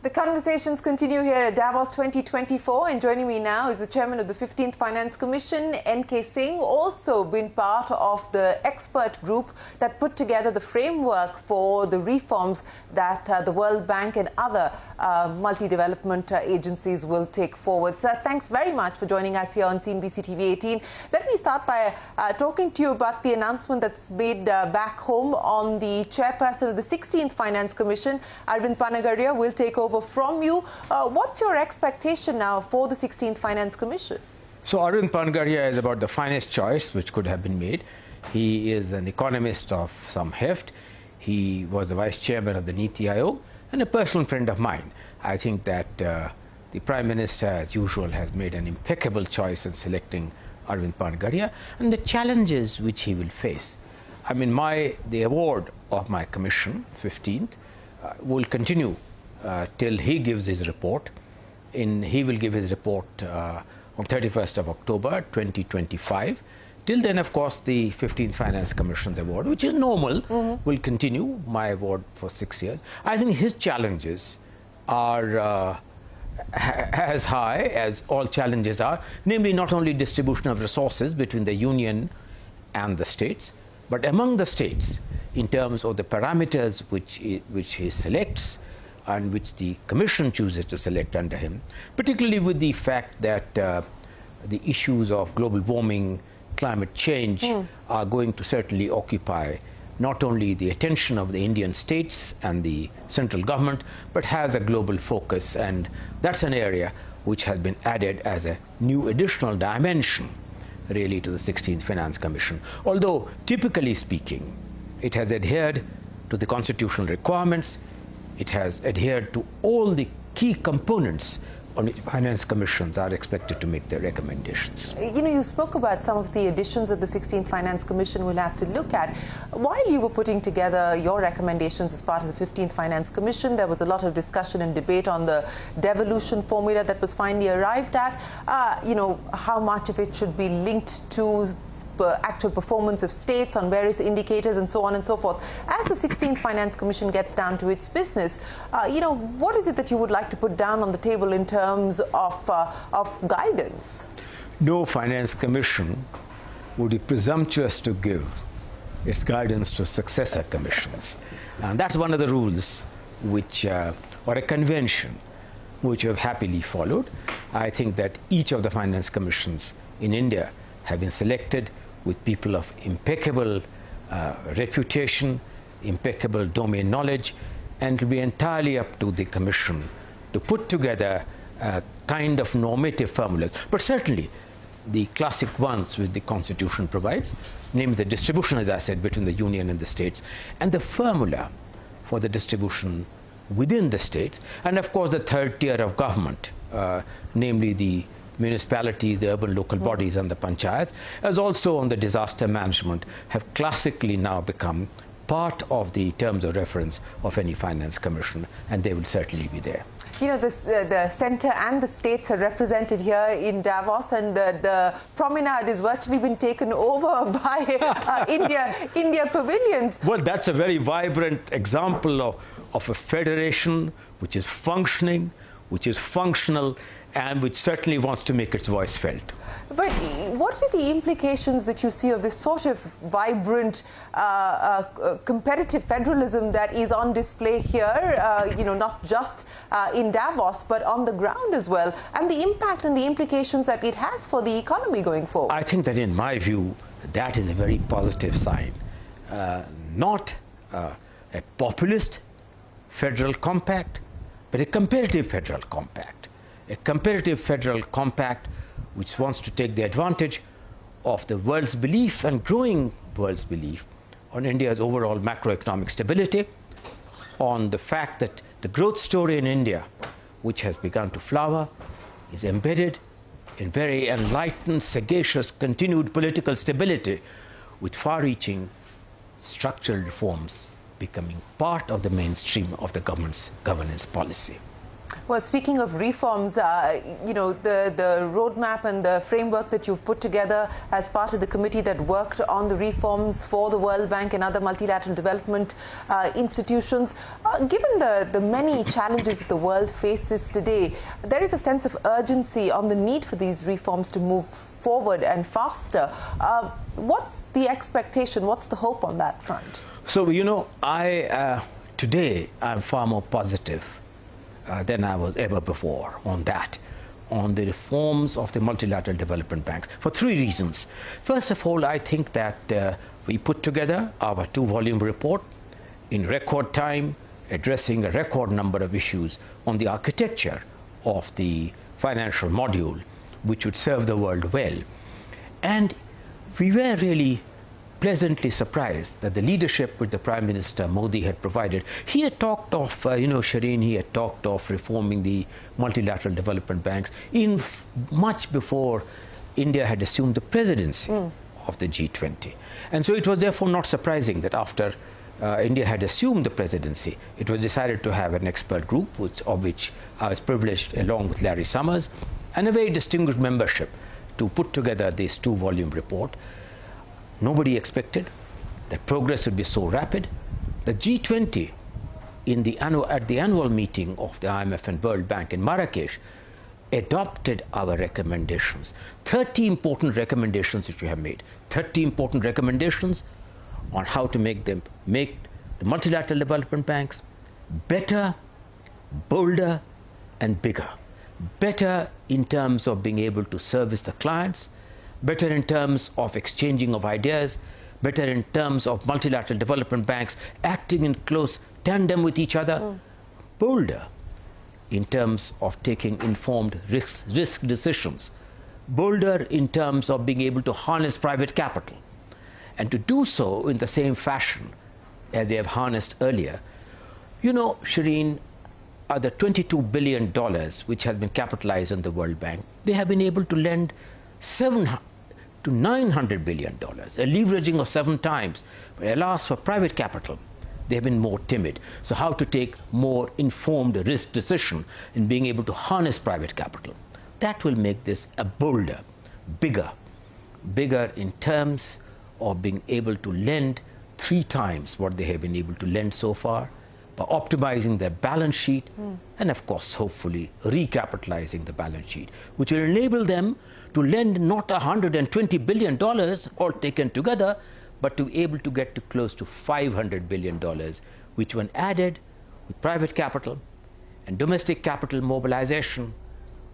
The conversations continue here at Davos 2024 and joining me now is the chairman of the 15th Finance Commission, N.K. Singh, also been part of the expert group that put together the framework for the reforms that uh, the World Bank and other uh, multi-development uh, agencies will take forward. Sir, thanks very much for joining us here on CNBC TV 18. Let me start by uh, talking to you about the announcement that's made uh, back home on the chairperson of the 16th Finance Commission, Arvind Panagaria, will take over over from you. Uh, what's your expectation now for the 16th Finance Commission? So Arvind Panagaria is about the finest choice which could have been made. He is an economist of some heft. He was the vice chairman of the Niti Aayog and a personal friend of mine. I think that uh, the Prime Minister, as usual, has made an impeccable choice in selecting Arvind Panagaria and the challenges which he will face. I mean, my the award of my commission, 15th, uh, will continue till he gives his report. In, he will give his report uh, on 31st of October 2025. Till then, of course, the 15th Finance Commission's award, which is normal, mm -hmm. will continue my award for six years. I think his challenges are uh, as high as all challenges are, namely not only distribution of resources between the union and the states, but among the states in terms of the parameters which he, which he selects, and which the Commission chooses to select under him, particularly with the fact that uh, the issues of global warming, climate change mm. are going to certainly occupy not only the attention of the Indian states and the central government, but has a global focus. And that's an area which has been added as a new additional dimension, really, to the 16th Finance Commission. Although, typically speaking, it has adhered to the constitutional requirements, it has adhered to all the key components finance commissions are expected to make their recommendations. You know, you spoke about some of the additions that the 16th Finance Commission will have to look at. While you were putting together your recommendations as part of the 15th Finance Commission, there was a lot of discussion and debate on the devolution formula that was finally arrived at. Uh, you know, how much of it should be linked to actual performance of states on various indicators and so on and so forth. As the 16th Finance Commission gets down to its business, uh, you know, what is it that you would like to put down on the table in terms of, uh, of guidance? No Finance Commission would be presumptuous to give its guidance to successor commissions. And that's one of the rules which, uh, or a convention, which we have happily followed. I think that each of the finance commissions in India have been selected with people of impeccable uh, reputation, impeccable domain knowledge, and it will be entirely up to the Commission to put together a kind of normative formulas. But certainly, the classic ones which the Constitution provides, namely the distribution, as I said, between the Union and the states, and the formula for the distribution within the states, and of course the third tier of government, uh, namely the municipalities, the urban local bodies and the panchayats, as also on the disaster management, have classically now become part of the terms of reference of any finance commission, and they will certainly be there. You know, uh, the centre and the states are represented here in Davos, and the, the promenade has virtually been taken over by uh, India, India pavilions. Well, that's a very vibrant example of, of a federation which is functioning, which is functional, and which certainly wants to make its voice felt. But what are the implications that you see of this sort of vibrant, uh, uh, competitive federalism that is on display here, uh, you know, not just uh, in Davos, but on the ground as well, and the impact and the implications that it has for the economy going forward? I think that, in my view, that is a very positive sign. Uh, not uh, a populist federal compact, but a competitive federal compact a comparative federal compact which wants to take the advantage of the world's belief and growing world's belief on India's overall macroeconomic stability, on the fact that the growth story in India, which has begun to flower, is embedded in very enlightened, sagacious, continued political stability with far reaching structural reforms becoming part of the mainstream of the government's governance policy. Well, speaking of reforms, uh, you know, the, the roadmap and the framework that you've put together as part of the committee that worked on the reforms for the World Bank and other multilateral development uh, institutions, uh, given the, the many challenges that the world faces today, there is a sense of urgency on the need for these reforms to move forward and faster. Uh, what's the expectation? What's the hope on that front? So, you know, I, uh, today, I'm far more positive uh, than I was ever before on that, on the reforms of the multilateral development banks, for three reasons. First of all, I think that uh, we put together our two volume report in record time, addressing a record number of issues on the architecture of the financial module, which would serve the world well. And we were really pleasantly surprised that the leadership which the Prime Minister Modi had provided, he had talked of, uh, you know, Shereen, he had talked of reforming the multilateral development banks in much before India had assumed the presidency mm. of the G20. And so it was therefore not surprising that after uh, India had assumed the presidency, it was decided to have an expert group, which, of which I was privileged, along with Larry Summers, and a very distinguished membership, to put together this two volume report. Nobody expected that progress would be so rapid. The G20 in the annual, at the annual meeting of the IMF and World Bank in Marrakesh adopted our recommendations. 30 important recommendations which we have made. 30 important recommendations on how to make them make the multilateral development banks better, bolder, and bigger. Better in terms of being able to service the clients, better in terms of exchanging of ideas, better in terms of multilateral development banks acting in close tandem with each other, mm. bolder in terms of taking informed risk, risk decisions, bolder in terms of being able to harness private capital, and to do so in the same fashion as they have harnessed earlier. You know, Shereen, are the $22 billion which has been capitalized in the World Bank, they have been able to lend 700 to $900 billion, a leveraging of seven times. But alas, for private capital, they have been more timid. So how to take more informed risk decision in being able to harness private capital. That will make this a bolder, bigger, bigger in terms of being able to lend three times what they have been able to lend so far by optimizing their balance sheet mm. and of course hopefully recapitalizing the balance sheet which will enable them to lend not $120 billion all taken together, but to be able to get to close to $500 billion, which when added with private capital and domestic capital mobilization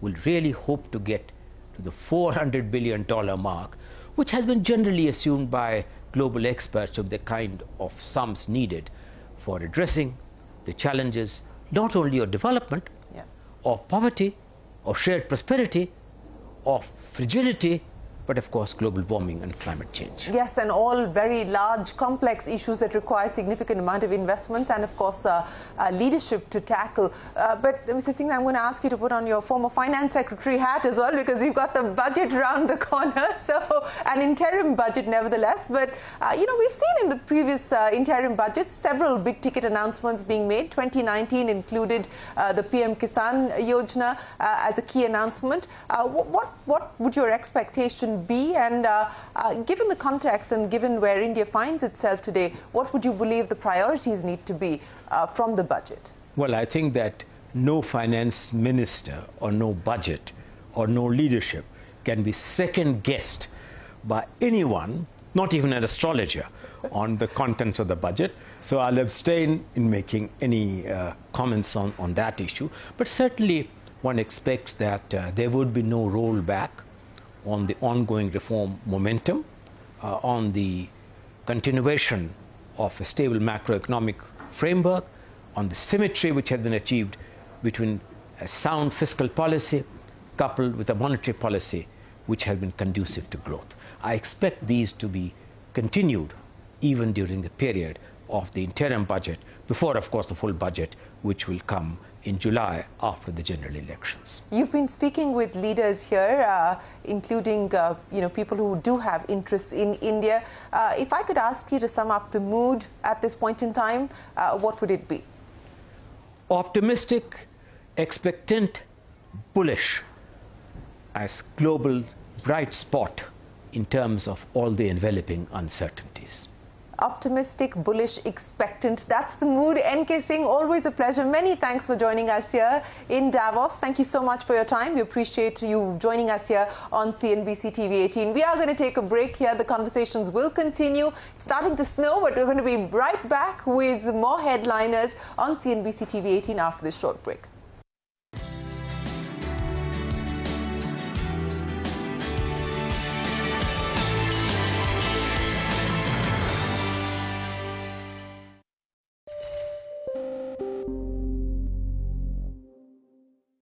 will really hope to get to the $400 billion mark, which has been generally assumed by global experts of the kind of sums needed for addressing the challenges not only of development, yeah. of poverty, of shared prosperity, of fragility but of course global warming and climate change. Yes, and all very large, complex issues that require significant amount of investments and of course uh, uh, leadership to tackle. Uh, but Mr. Singh, I'm going to ask you to put on your former finance secretary hat as well because we've got the budget around the corner, so an interim budget nevertheless. But uh, you know, we've seen in the previous uh, interim budgets several big ticket announcements being made. 2019 included uh, the PM Kisan Yojana as a key announcement. what, what would your expectation be? And uh, uh, given the context and given where India finds itself today, what would you believe the priorities need to be uh, from the budget? Well, I think that no finance minister or no budget or no leadership can be second guessed by anyone, not even an astrologer, on the contents of the budget. So I'll abstain in making any uh, comments on, on that issue. But certainly, one expects that uh, there would be no rollback on the ongoing reform momentum, uh, on the continuation of a stable macroeconomic framework, on the symmetry which has been achieved between a sound fiscal policy coupled with a monetary policy which has been conducive to growth. I expect these to be continued even during the period of the interim budget, before, of course, the full budget, which will come in July after the general elections. You've been speaking with leaders here, uh, including uh, you know people who do have interests in India. Uh, if I could ask you to sum up the mood at this point in time, uh, what would it be? Optimistic expectant, bullish as global bright spot in terms of all the enveloping uncertainties optimistic, bullish, expectant. That's the mood. NK Singh, always a pleasure. Many thanks for joining us here in Davos. Thank you so much for your time. We appreciate you joining us here on CNBC TV 18. We are going to take a break here. The conversations will continue. It's starting to snow, but we're going to be right back with more headliners on CNBC TV 18 after this short break.